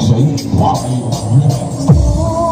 Shake, Bobby, remix.